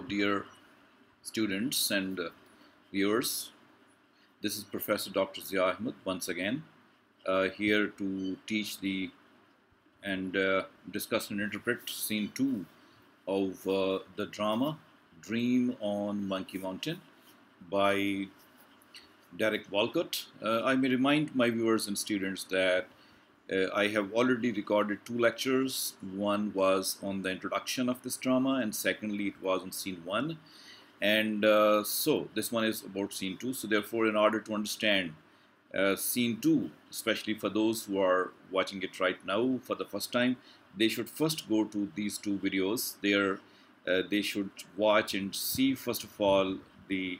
dear students and uh, viewers. This is Professor Dr. Zia Ahmed once again uh, here to teach the and uh, discuss and interpret scene two of uh, the drama Dream on Monkey Mountain by Derek Walcott. Uh, I may remind my viewers and students that uh, I have already recorded two lectures. One was on the introduction of this drama, and secondly, it was on scene one. And uh, so this one is about scene two. So therefore, in order to understand uh, scene two, especially for those who are watching it right now for the first time, they should first go to these two videos. There, uh, they should watch and see first of all the,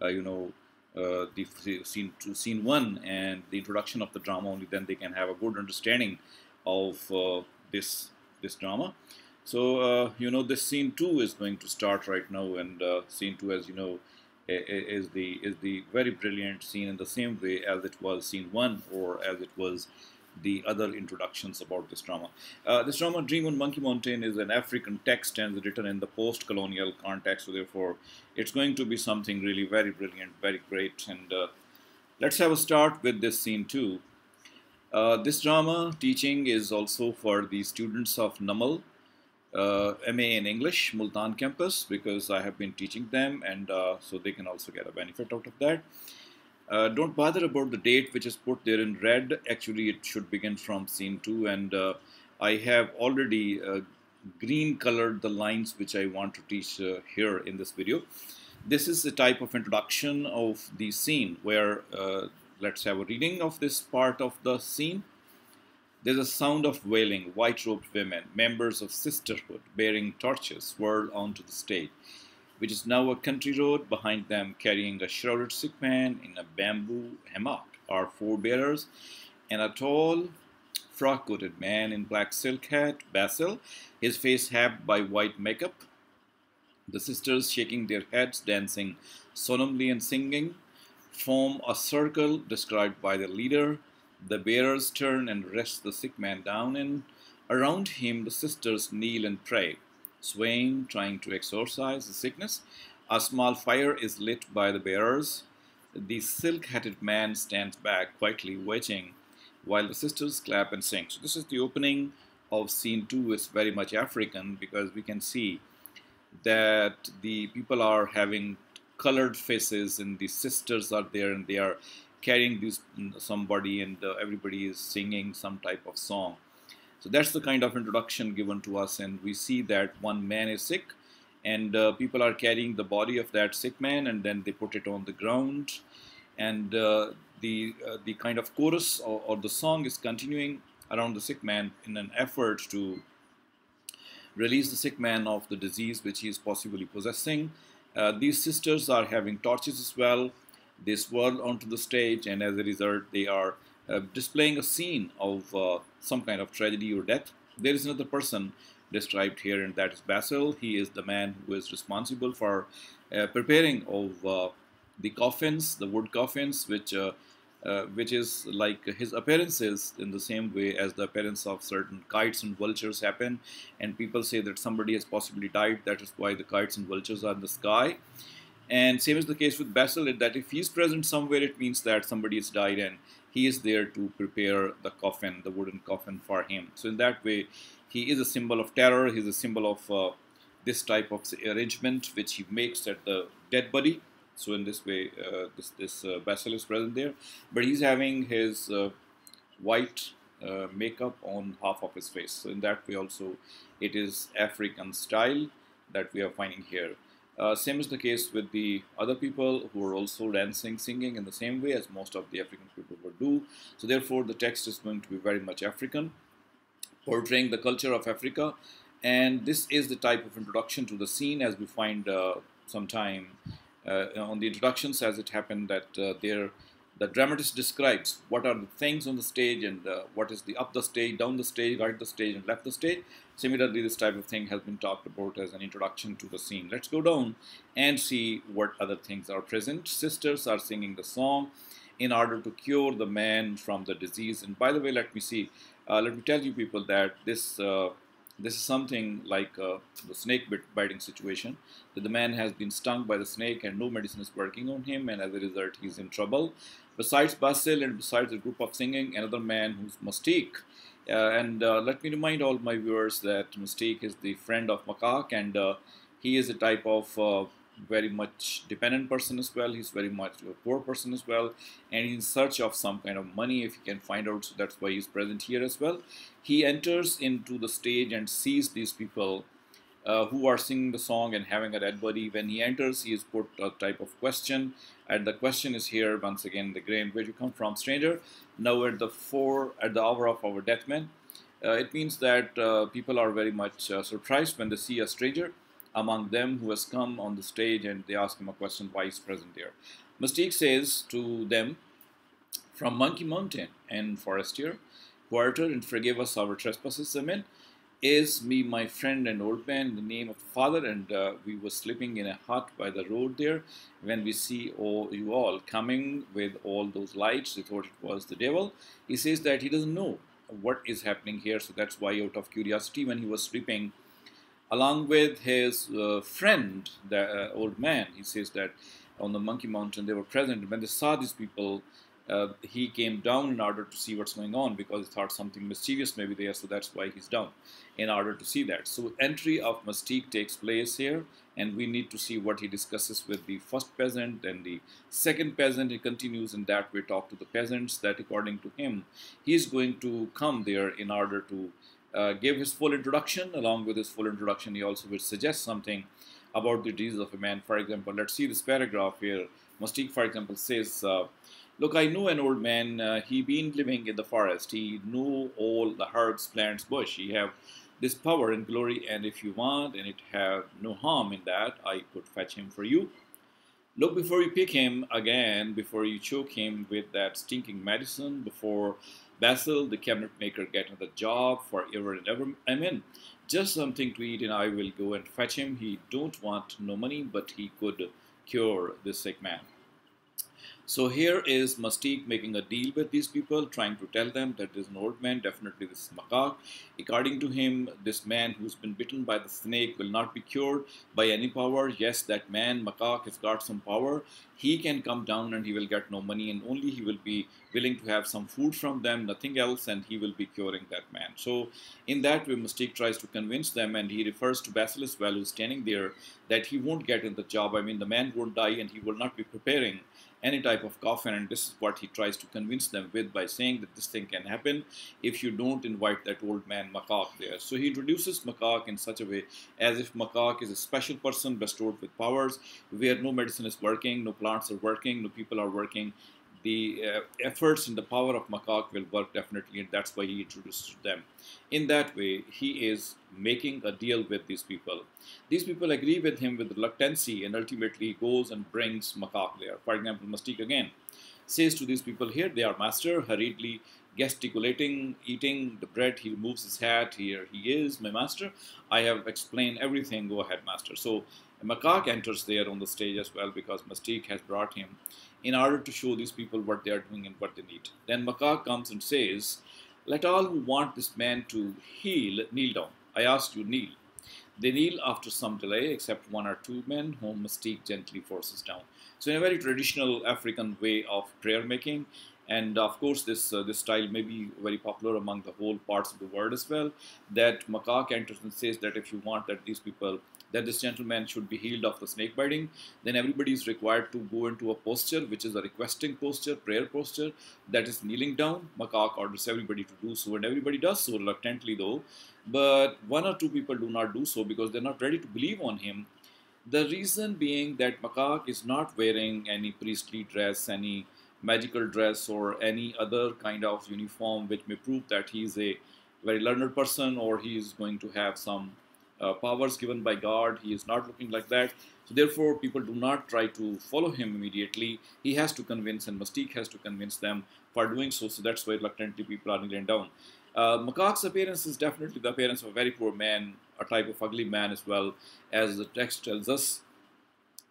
uh, you know, uh, the scene to scene one and the introduction of the drama only then they can have a good understanding of uh, this this drama. So uh, you know this scene two is going to start right now and uh, scene two as you know is the is the very brilliant scene in the same way as it was scene one or as it was the other introductions about this drama. Uh, this drama, Dream on Monkey Mountain, is an African text and is written in the post-colonial context, so therefore it's going to be something really very brilliant, very great. And uh, let's have a start with this scene too. Uh, this drama teaching is also for the students of NUML, uh, MA in English, Multan campus, because I have been teaching them and uh, so they can also get a benefit out of that. Uh, don't bother about the date which is put there in red. Actually, it should begin from scene 2 and uh, I have already uh, green colored the lines which I want to teach uh, here in this video. This is the type of introduction of the scene where uh, let's have a reading of this part of the scene. There's a sound of wailing, white-robed women, members of sisterhood, bearing torches, whirl onto the stage which is now a country road. Behind them, carrying a shrouded sick man in a bamboo hammock, are four bearers and a tall, frock coated man in black silk hat, Basil, his face happed by white makeup. The sisters, shaking their heads, dancing solemnly and singing, form a circle described by the leader. The bearers turn and rest the sick man down, and around him the sisters kneel and pray swaying, trying to exorcise the sickness. A small fire is lit by the bearers. The silk hatted man stands back, quietly waiting, while the sisters clap and sing. So, this is the opening of scene two. It's very much African because we can see that the people are having colored faces, and the sisters are there and they are carrying this somebody, and uh, everybody is singing some type of song. So that's the kind of introduction given to us, and we see that one man is sick, and uh, people are carrying the body of that sick man, and then they put it on the ground, and uh, the uh, the kind of chorus or, or, the song is continuing around the sick man in an effort to release the sick man of the disease which he is possibly possessing. Uh, these sisters are having torches as well. They swirl onto the stage, and as a result, they are uh, displaying a scene of uh, some kind of tragedy or death. There is another person described here, and that is Basil. He is the man who is responsible for uh, preparing of uh, the coffins, the wood coffins, which uh, which is like his appearances in the same way as the appearance of certain kites and vultures happen, and people say that somebody has possibly died. That is why the kites and vultures are in the sky. And same is the case with Basil, that if he's present somewhere, it means that somebody has died and he is there to prepare the coffin, the wooden coffin for him. So in that way, he is a symbol of terror. He's a symbol of uh, this type of arrangement which he makes at the dead body. So in this way, uh, this, this uh, Basil is present there. But he's having his uh, white uh, makeup on half of his face. So in that way also, it is African style that we are finding here. Uh, same is the case with the other people who are also dancing, singing in the same way as most of the African people would do. So therefore, the text is going to be very much African, portraying the culture of Africa. And this is the type of introduction to the scene as we find uh, sometime uh, on the introductions as it happened that uh, there the dramatist describes what are the things on the stage and uh, what is the up the stage, down the stage, right the stage, and left the stage. Similarly, this type of thing has been talked about as an introduction to the scene. Let's go down and see what other things are present. Sisters are singing the song in order to cure the man from the disease. And by the way, let me see, uh, let me tell you people that this uh, this is something like uh, the snake bit biting situation that the man has been stung by the snake and no medicine is working on him and as a result he's in trouble besides basil and besides the group of singing another man who's Mystique uh, and uh, let me remind all my viewers that Mystique is the friend of Makak and uh, he is a type of uh, very much dependent person as well. He's very much a poor person as well, and in search of some kind of money if he can find out. So that's why he's present here as well. He enters into the stage and sees these people uh, who are singing the song and having a dead body. When he enters, he is put a type of question, and the question is here once again: the grain where you come from, stranger. Now at the four at the hour of our death man. Uh, it means that uh, people are very much uh, surprised when they see a stranger among them who has come on the stage and they ask him a question why he's present there. Mystique says to them, From Monkey Mountain and Forestier, quarter and forgive us our trespasses, amen. Is me, my friend, and old man the name of the Father, and uh, we were sleeping in a hut by the road there. When we see all you all coming with all those lights, we thought it was the devil. He says that he doesn't know what is happening here, so that's why, out of curiosity, when he was sleeping, along with his uh, friend, the uh, old man. He says that on the Monkey Mountain they were present. When they saw these people, uh, he came down in order to see what's going on because he thought something mischievous may be there, so that's why he's down in order to see that. So entry of Mystique takes place here, and we need to see what he discusses with the first peasant and the second peasant. He continues in that way, talk to the peasants that according to him, he's going to come there in order to uh, give his full introduction. Along with his full introduction, he also will suggest something about the deeds of a man. For example, let's see this paragraph here. Mystique, for example, says, uh, Look, I knew an old man. Uh, he been living in the forest. He knew all the herbs, plants, bush. He have this power and glory, and if you want, and it have no harm in that, I could fetch him for you. Look before you pick him again, before you choke him with that stinking medicine, before Basil, the cabinet maker, get another job forever and ever. I mean, just something to eat, and I will go and fetch him. He don't want no money, but he could cure this sick man. So here is Mystique making a deal with these people, trying to tell them that there's an old man, definitely this is Makak. According to him, this man who's been bitten by the snake will not be cured by any power. Yes, that man, Makak, has got some power. He can come down and he will get no money and only he will be willing to have some food from them, nothing else, and he will be curing that man. So in that way, Mystique tries to convince them and he refers to Basil as well, who's standing there, that he won't get in the job. I mean, the man won't die and he will not be preparing any type of coffin and this is what he tries to convince them with by saying that this thing can happen if you don't invite that old man Makak there. So he introduces Makak in such a way as if Makak is a special person bestowed with powers where no medicine is working, no plants are working, no people are working the uh, efforts and the power of Makak will work definitely, and that's why he introduced them. In that way, he is making a deal with these people. These people agree with him with reluctancy, and ultimately he goes and brings Makak there. For example, Mystique again says to these people, Here they are, master, hurriedly gesticulating, eating the bread. He removes his hat. Here he is, my master. I have explained everything. Go ahead, master. So Makak enters there on the stage as well because Mystique has brought him in order to show these people what they are doing and what they need. Then Makak comes and says, Let all who want this man to heal kneel down. I ask you, kneel. They kneel after some delay, except one or two men whom Mystique gently forces down. So, in a very traditional African way of prayer making, and of course this uh, this style may be very popular among the whole parts of the world as well that Makak enters and says that if you want that these people that this gentleman should be healed of the snake biting, then everybody is required to go into a posture which is a requesting posture, prayer posture, that is kneeling down. Makak orders everybody to do so, and everybody does so reluctantly though. But one or two people do not do so because they're not ready to believe on him. The reason being that Makak is not wearing any priestly dress, any magical dress, or any other kind of uniform which may prove that he is a very learned person or he is going to have some uh, powers given by God. He is not looking like that. So therefore, people do not try to follow him immediately. He has to convince, and Mystique has to convince them for doing so. So that's why reluctantly people are kneeling down. Uh, Makak's appearance is definitely the appearance of a very poor man, a type of ugly man as well, as the text tells us.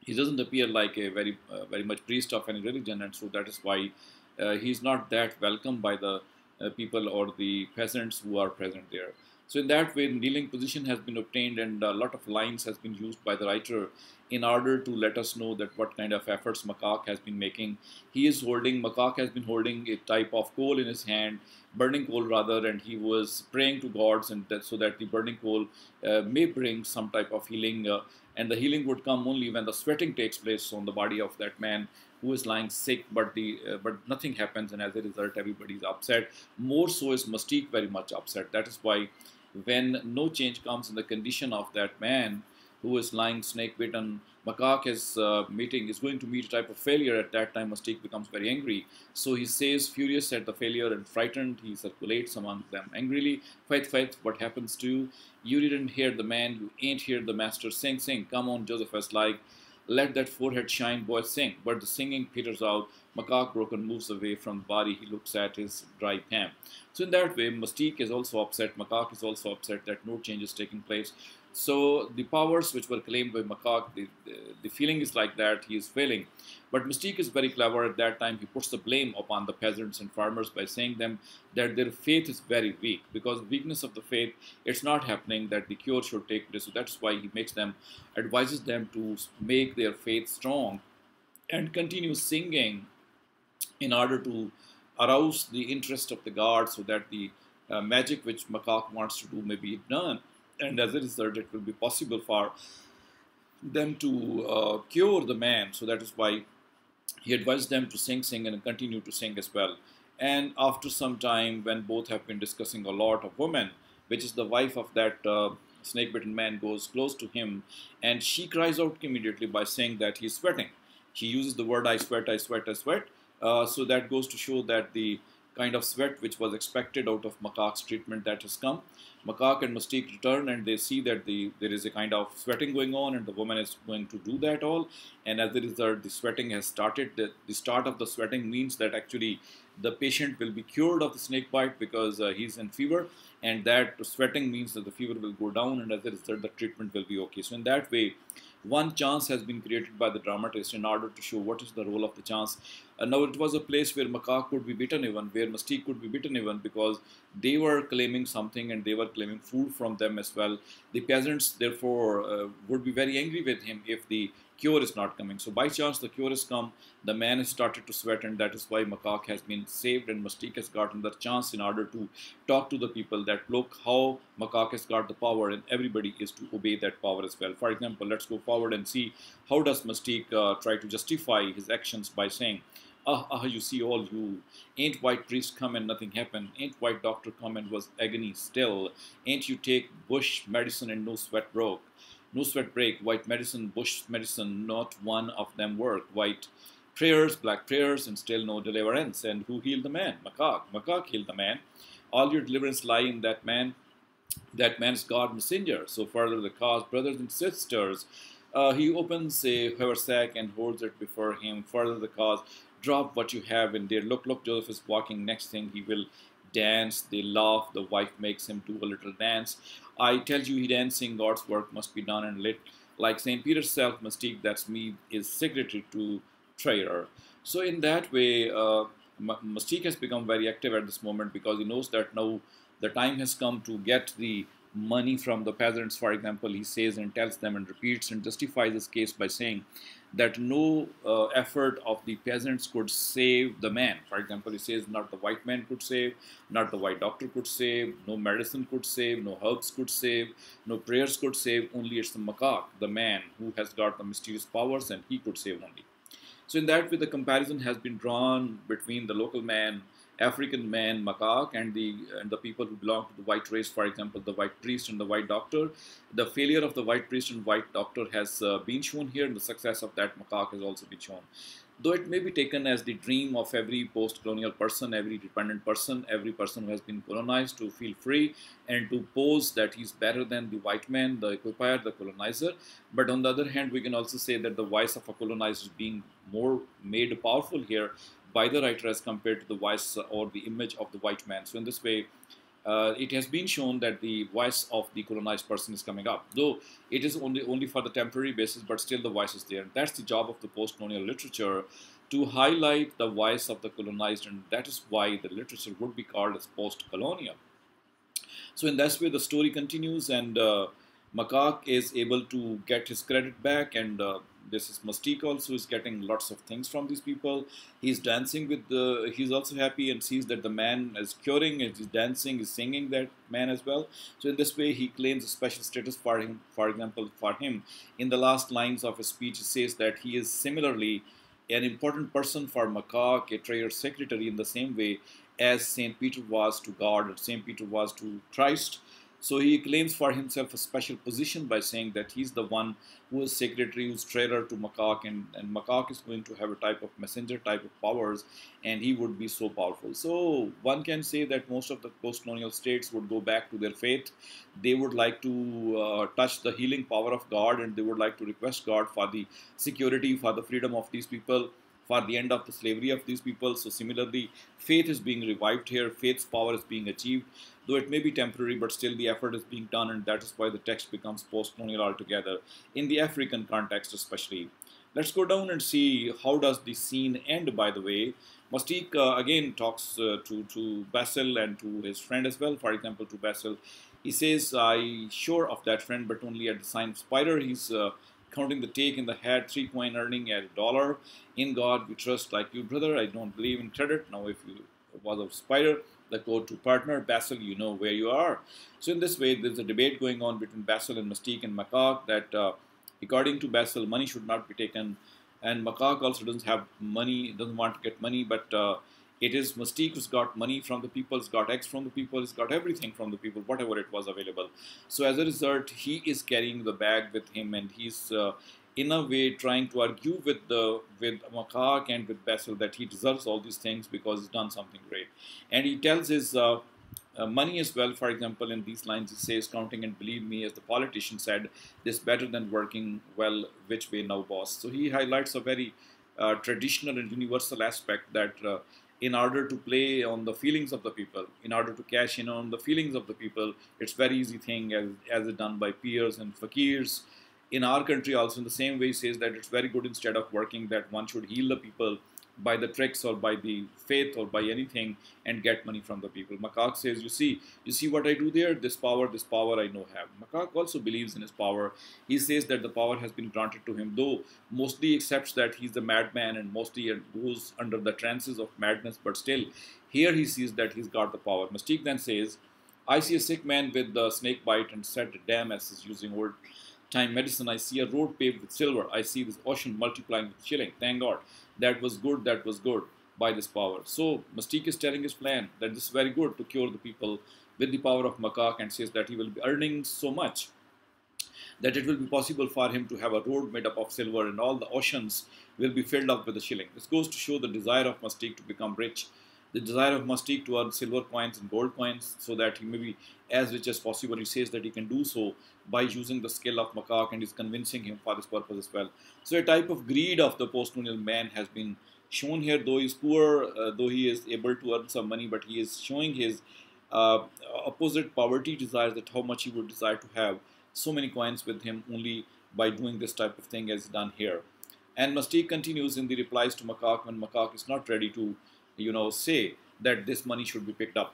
He doesn't appear like a very, uh, very much priest of any religion, and so that is why uh, he's not that welcomed by the uh, people or the peasants who are present there. So in that way, kneeling position has been obtained and a lot of lines has been used by the writer in order to let us know that what kind of efforts Makak has been making. He is holding, Makak has been holding a type of coal in his hand, burning coal rather, and he was praying to gods and that, so that the burning coal uh, may bring some type of healing. Uh, and the healing would come only when the sweating takes place on the body of that man who is lying sick, but the uh, but nothing happens, and as a result, everybody is upset. More so is Mustique very much upset. That is why when no change comes in the condition of that man who is lying snake bitten, Makak is uh, meeting is going to meet a type of failure. At that time, Mustique becomes very angry. So he says, furious at the failure and frightened, he circulates among them angrily. Fight, fight, what happens to you? You didn't hear the man, you ain't hear the master. Sing, sing, come on, Josephus, like, let that forehead shine, boy, sing. But the singing peters out. Makak broken moves away from the body. He looks at his dry palm. So in that way, Mystique is also upset. Makak is also upset that no change is taking place. So the powers which were claimed by Makak, the, the, the, feeling is like that he is failing. But Mystique is very clever at that time. He puts the blame upon the peasants and farmers by saying them that their faith is very weak. Because weakness of the faith, it's not happening that the cure should take place. So that's why he makes them, advises them to make their faith strong and continue singing in order to arouse the interest of the gods so that the uh, magic which Makak wants to do may be done and as a result it will be possible for them to uh, cure the man. So that is why he advised them to sing sing and continue to sing as well. And after some time when both have been discussing a lot of women which is the wife of that uh, snake bitten man goes close to him and she cries out immediately by saying that he's sweating. She uses the word i sweat i sweat i sweat uh, so that goes to show that the kind of sweat which was expected out of makak's treatment that has come. Makak and Mystique return and they see that the there is a kind of sweating going on and the woman is going to do that all. And as a result, the sweating has started. The, the start of the sweating means that actually the patient will be cured of the snake bite because uh, he's in fever and that sweating means that the fever will go down and as a result the treatment will be okay. So in that way, one chance has been created by the dramatist in order to show what is the role of the chance. Uh, now it was a place where Makak could be beaten even, where Mystique could be beaten even because they were claiming something and they were claiming food from them as well. The peasants therefore uh, would be very angry with him if the cure is not coming. So by chance the cure has come, the man has started to sweat and that is why Makak has been saved and Mystique has gotten the chance in order to talk to the people that look how Makak has got the power and everybody is to obey that power as well. For example, let's go forward and see how does Mystique uh, try to justify his actions by saying, Ah, ah, you see all you. Ain't white priest come and nothing happen. Ain't white doctor come and was agony still. Ain't you take bush medicine and no sweat broke. No sweat break, white medicine, bush medicine, not one of them work. White prayers, black prayers, and still no deliverance. And who healed the man? Makak. Makak healed the man. All your deliverance lie in that man. That man's God messenger. So further the cause, brothers and sisters. Uh, he opens a haversack and holds it before him. Further the cause, drop what you have in there. Look, look, Joseph is walking. Next thing he will dance. They laugh. The wife makes him do a little dance. I tell you, he dancing, God's work must be done and lit. Like St. Peter's self mystique, that's me, is secretary to Trayer. So in that way, uh, Mystique has become very active at this moment because he knows that now the time has come to get the money from the peasants, for example, he says and tells them and repeats and justifies his case by saying that no uh, effort of the peasants could save the man. For example, he says not the white man could save, not the white doctor could save, no medicine could save, no herbs could save, no prayers could save, only it's the makak, the man who has got the mysterious powers and he could save only. So in that way, the comparison has been drawn between the local man African man, makak and the and the people who belong to the white race, for example, the white priest and the white doctor. The failure of the white priest and white doctor has uh, been shown here, and the success of that makak has also been shown. Though it may be taken as the dream of every post-colonial person, every dependent person, every person who has been colonized to feel free and to pose that he's better than the white man, the occupier, the colonizer. But on the other hand, we can also say that the voice of a colonizer is being more made powerful here by the writer as compared to the voice or the image of the white man. So in this way, uh, it has been shown that the voice of the colonized person is coming up, though it is only only for the temporary basis, but still the voice is there. That's the job of the post-colonial literature to highlight the voice of the colonized, and that is why the literature would be called as post-colonial. So in that way, the story continues, and uh, Makak is able to get his credit back, and uh, this is Mustique also is getting lots of things from these people. He's dancing with the. He's also happy and sees that the man is curing, and he's dancing, he's singing that man as well. So in this way, he claims a special status for him. For example, for him, in the last lines of his speech, he says that he is similarly an important person for Makak, a trader secretary, in the same way as Saint Peter was to God, Saint Peter was to Christ. So he claims for himself a special position by saying that he's the one who is secretary, who's treasurer to Makak, and, and is going to have a type of messenger type of powers, and he would be so powerful. So one can say that most of the post-colonial states would go back to their faith. They would like to uh, touch the healing power of God, and they would like to request God for the security, for the freedom of these people for the end of the slavery of these people. So similarly, faith is being revived here. Faith's power is being achieved, though it may be temporary, but still the effort is being done, and that is why the text becomes post-colonial altogether in the African context, especially. Let's go down and see how does the scene end. By the way, Mustique uh, again talks uh, to to Basil and to his friend as well. For example, to Basil, he says, "I sure of that friend, but only at the sign of spider." He's uh, counting the take in the head, three coin earning at a dollar. In God we trust like you, brother. I don't believe in credit. Now, if you was a spider, the code to partner, Basil, you know where you are. So in this way, there's a debate going on between Basil and Mustique and Makak that uh, according to Basil, money should not be taken. And Makak also doesn't have money, doesn't want to get money, but uh, it is Mustique who's got money from the people, has got X from the people, has got everything from the people, whatever it was available. So as a result, he is carrying the bag with him, and he's uh, in a way trying to argue with the with Makak and with Basil that he deserves all these things because he's done something great. And he tells his uh, uh, money as well. For example, in these lines, he says, "Counting and believe me, as the politician said, this better than working well. Which way now, boss?" So he highlights a very uh, traditional and universal aspect that uh, in order to play on the feelings of the people, in order to cash in on the feelings of the people, it's very easy thing as, as it done by peers and fakirs. In our country also in the same way says that it's very good instead of working that one should heal the people by the tricks or by the faith or by anything and get money from the people. Makak says, you see, you see what I do there? This power, this power I know have. Makak also believes in his power. He says that the power has been granted to him, though mostly accepts that he's the madman and mostly goes under the trances of madness, but still, here he sees that he's got the power. Mustique then says, I see a sick man with the snake bite and said, damn, as is using old time medicine. I see a road paved with silver. I see this ocean multiplying with shilling. Thank God that was good, that was good by this power. So Mustique is telling his plan that this is very good to cure the people with the power of Makak and says that he will be earning so much that it will be possible for him to have a road made up of silver and all the oceans will be filled up with the shilling. This goes to show the desire of Mustique to become rich, the desire of Mustique to earn silver coins and gold coins so that he may be as rich as possible. He says that he can do so by using the skill of makak and is convincing him for this purpose as well. So a type of greed of the post-colonial man has been shown here, though he is poor, uh, though he is able to earn some money, but he is showing his uh, opposite poverty desires that how much he would desire to have so many coins with him only by doing this type of thing as done here. And Mustique continues in the replies to Makak when Makak is not ready to, you know, say that this money should be picked up.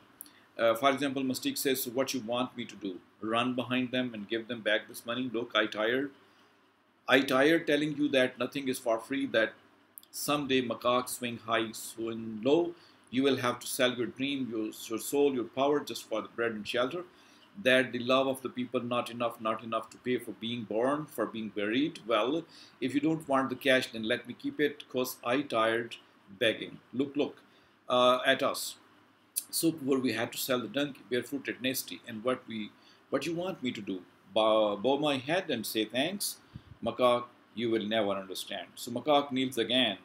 Uh, for example, Mustique says, what you want me to do? Run behind them and give them back this money? Look, I tired. I tired telling you that nothing is for free, that someday Makak swing high, swing low. You will have to sell your dream, your, your soul, your power just for the bread and shelter. That the love of the people not enough, not enough to pay for being born, for being buried. Well, if you don't want the cash, then let me keep it, cause I tired begging. Look, look uh, at us so poor we had to sell the donkey, barefooted, nasty. And what we, what you want me to do? Bow, bow my head and say thanks? makak. you will never understand. So makak kneels again.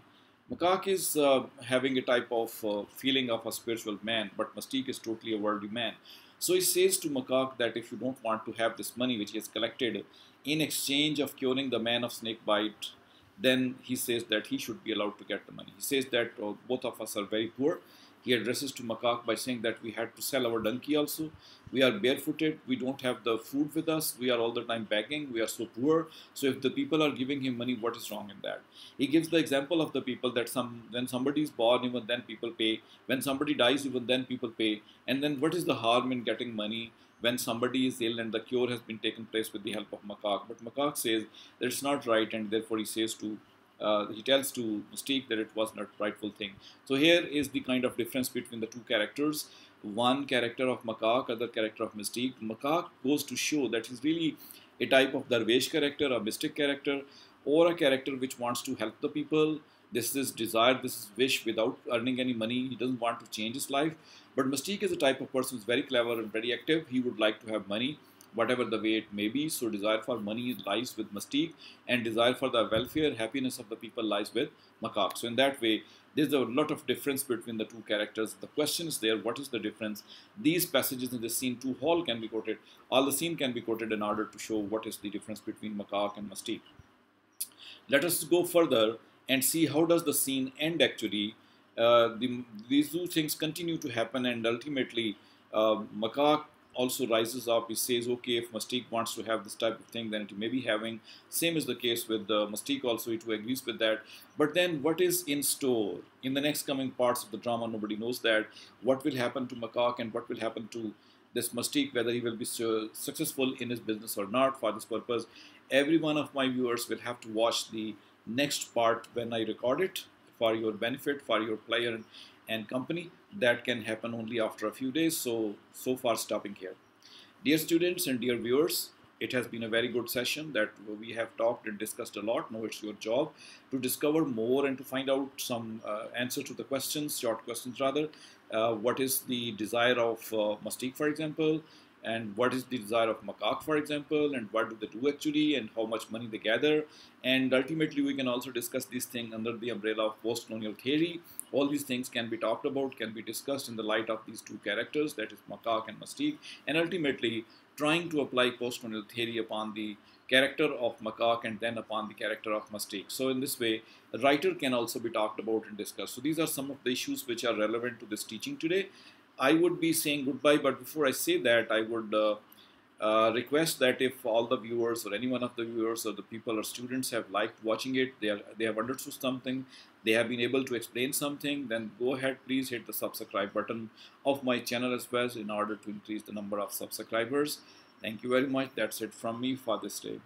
Makak is uh, having a type of uh, feeling of a spiritual man, but Mustique is totally a worldly man. So he says to makak that if you don't want to have this money which he has collected in exchange of curing the man of snake bite, then he says that he should be allowed to get the money. He says that uh, both of us are very poor he addresses to Makak by saying that we had to sell our donkey also. We are barefooted. We don't have the food with us. We are all the time begging. We are so poor. So if the people are giving him money, what is wrong in that? He gives the example of the people that some when somebody is born, even then people pay. When somebody dies, even then people pay. And then what is the harm in getting money? When somebody is ill and the cure has been taken place with the help of makak. But makak says that it's not right, and therefore he says to uh, he tells to Mystique that it was not rightful thing. So here is the kind of difference between the two characters. One character of Makak, other character of Mystique. Makak goes to show that he's really a type of Darvesh character, a mystic character, or a character which wants to help the people. This is desire, this is wish without earning any money. He doesn't want to change his life. But Mystique is a type of person who's very clever and very active. He would like to have money whatever the way it may be. So desire for money lies with Mystique and desire for the welfare, happiness of the people lies with Makak. So in that way, there's a lot of difference between the two characters. The question is there, what is the difference? These passages in the scene two all can be quoted. All the scene can be quoted in order to show what is the difference between Makak and Mystique. Let us go further and see how does the scene end actually. Uh, the, these two things continue to happen and ultimately uh, Makak also rises up. He says, okay, if Mystique wants to have this type of thing, then it may be having. Same is the case with uh, Mystique also, it agrees with that. But then what is in store in the next coming parts of the drama? Nobody knows that. What will happen to Makak and what will happen to this Mystique, whether he will be successful in his business or not for this purpose. Every one of my viewers will have to watch the next part when I record it for your benefit, for your player and company that can happen only after a few days. So so far stopping here. Dear students and dear viewers it has been a very good session that we have talked and discussed a lot. Now it's your job to discover more and to find out some uh, to the questions short questions rather. Uh, what is the desire of uh, Mystique for example and what is the desire of makak, for example, and what do they do actually, and how much money they gather. And ultimately, we can also discuss these things under the umbrella of post-colonial theory. All these things can be talked about, can be discussed in the light of these two characters, that is makak and Mystique, and ultimately trying to apply post-colonial theory upon the character of makak and then upon the character of Mystique. So in this way, a writer can also be talked about and discussed. So these are some of the issues which are relevant to this teaching today. I would be saying goodbye, but before I say that, I would uh, uh, request that if all the viewers or any one of the viewers or the people or students have liked watching it, they, are, they have understood something, they have been able to explain something, then go ahead, please hit the subscribe button of my channel as well in order to increase the number of subscribers. Thank you very much. That's it from me for this day.